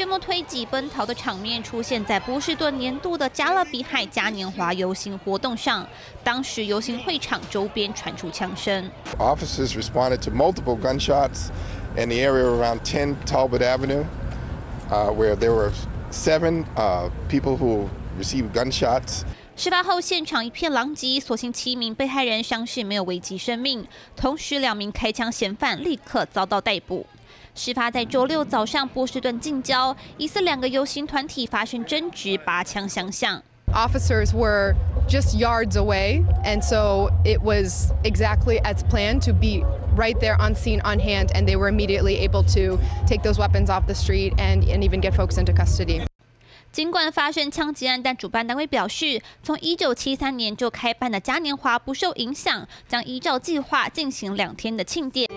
这么推挤奔逃的场面出现在波士顿年度的加勒比海嘉年华游行活动上。当时游行会场周边传出枪声。Officers responded to multiple gunshots in the area around 10 Talbot Avenue, uh, where there were seven uh, people who received gunshots. 事发后，现场一片狼藉，所幸七名被害人伤势没有危及生命，同时两名开枪嫌犯立刻遭到逮捕。事发在周六早上，波士顿近郊，疑似两个游行团体发生争执，拔枪相向。Officers were just yards away, and so it was exactly as planned to be right there on scene, on hand, and they were immediately able to take those weapons off the street and, and even get folks into custody. 尽管发生枪击案，但主办单位表示，从一九七三年就开办的嘉年华不受影响，将依照计划进行两天的庆典。